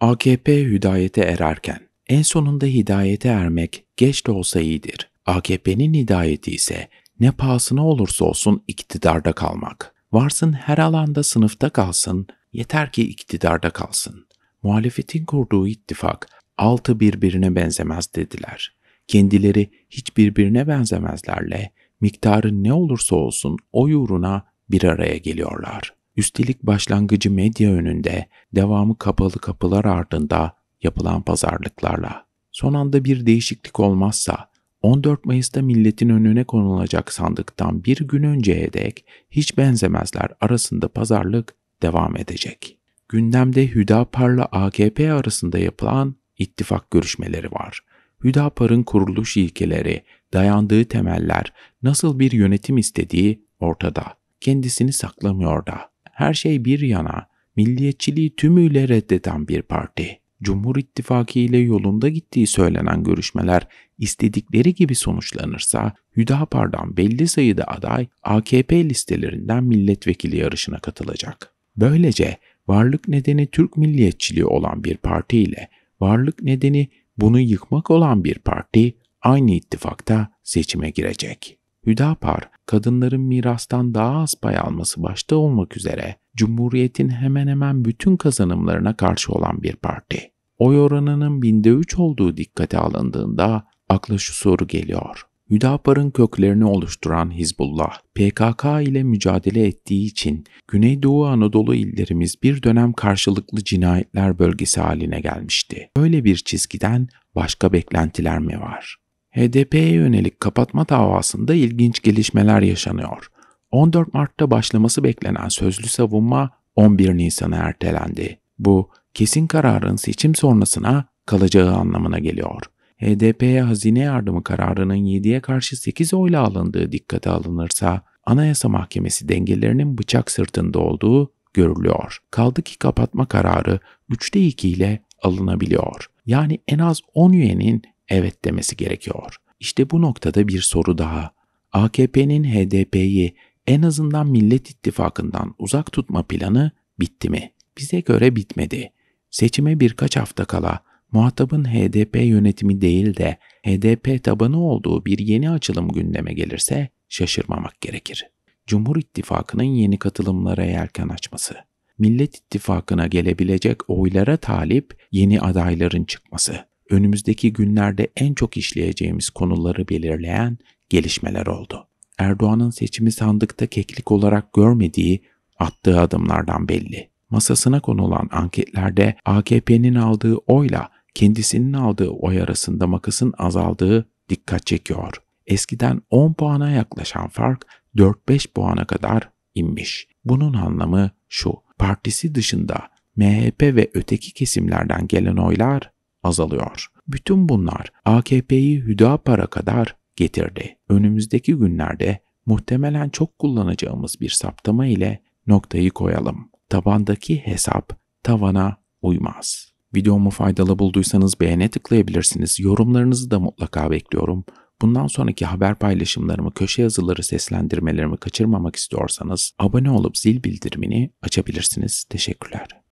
AKP hidayete ererken en sonunda hidayete ermek geç de olsa iyidir. AKP'nin hidayeti ise ne pahasına olursa olsun iktidarda kalmak. Varsın her alanda sınıfta kalsın, yeter ki iktidarda kalsın. Muhalefetin kurduğu ittifak altı birbirine benzemez dediler. Kendileri hiç birbirine benzemezlerle miktarı ne olursa olsun o uğruna bir araya geliyorlar. Üstelik başlangıcı medya önünde, devamı kapalı kapılar ardında yapılan pazarlıklarla. Son anda bir değişiklik olmazsa 14 Mayıs'ta milletin önüne konulacak sandıktan bir gün önceye dek hiç benzemezler arasında pazarlık devam edecek. Gündemde Hüdapar'la AKP arasında yapılan ittifak görüşmeleri var. Hüdapar'ın kuruluş ilkeleri, dayandığı temeller, nasıl bir yönetim istediği ortada. Kendisini saklamıyor da. Her şey bir yana, milliyetçiliği tümüyle reddeden bir parti. Cumhur İttifakı ile yolunda gittiği söylenen görüşmeler istedikleri gibi sonuçlanırsa Hüdapar'dan belli sayıda aday AKP listelerinden milletvekili yarışına katılacak. Böylece varlık nedeni Türk milliyetçiliği olan bir parti ile varlık nedeni bunu yıkmak olan bir parti aynı ittifakta seçime girecek. Hüdapar, kadınların mirastan daha az pay alması başta olmak üzere Cumhuriyet'in hemen hemen bütün kazanımlarına karşı olan bir parti. Oy oranının binde üç olduğu dikkate alındığında akla şu soru geliyor. Hüdapar'ın köklerini oluşturan Hizbullah, PKK ile mücadele ettiği için Güneydoğu Anadolu illerimiz bir dönem karşılıklı cinayetler bölgesi haline gelmişti. Böyle bir çizgiden başka beklentiler mi var? HDP'ye yönelik kapatma davasında ilginç gelişmeler yaşanıyor. 14 Mart'ta başlaması beklenen sözlü savunma 11 Nisan'a ertelendi. Bu kesin kararın seçim sonrasına kalacağı anlamına geliyor. HDP'ye hazine yardımı kararının 7'ye karşı 8 oyla alındığı dikkate alınırsa Anayasa Mahkemesi dengelerinin bıçak sırtında olduğu görülüyor. Kaldı ki kapatma kararı 3'te 2 ile alınabiliyor. Yani en az 10 üyenin evet demesi gerekiyor. İşte bu noktada bir soru daha. AKP'nin HDP'yi en azından Millet İttifakı'ndan uzak tutma planı bitti mi? Bize göre bitmedi. Seçime birkaç hafta kala muhatabın HDP yönetimi değil de HDP tabanı olduğu bir yeni açılım gündeme gelirse şaşırmamak gerekir. Cumhur İttifakı'nın yeni katılımlara yelken açması, Millet İttifakı'na gelebilecek oylara talip yeni adayların çıkması, önümüzdeki günlerde en çok işleyeceğimiz konuları belirleyen gelişmeler oldu. Erdoğan'ın seçimi sandıkta keklik olarak görmediği attığı adımlardan belli. Masasına konulan anketlerde AKP'nin aldığı oyla kendisinin aldığı oy arasında makasın azaldığı dikkat çekiyor. Eskiden 10 puana yaklaşan fark 4-5 puana kadar inmiş. Bunun anlamı şu, partisi dışında MHP ve öteki kesimlerden gelen oylar azalıyor. Bütün bunlar AKP'yi Hüdapar'a kadar getirdi. Önümüzdeki günlerde muhtemelen çok kullanacağımız bir saptama ile noktayı koyalım. Tabandaki hesap tavana uymaz. Videomu faydalı bulduysanız beğene tıklayabilirsiniz. Yorumlarınızı da mutlaka bekliyorum. Bundan sonraki haber paylaşımlarımı, köşe yazıları, seslendirmelerimi kaçırmamak istiyorsanız abone olup zil bildirimini açabilirsiniz. Teşekkürler.